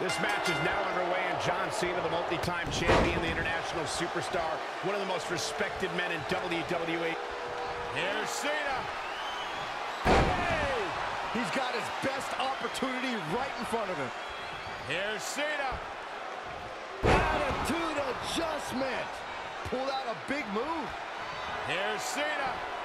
This match is now underway, and John Cena, the multi-time champion, the international superstar, one of the most respected men in WWE. Here's Cena. Hey! He's got his best opportunity right in front of him. Here's Cena. Attitude adjustment. Pulled out a big move. Here's Cena. Cena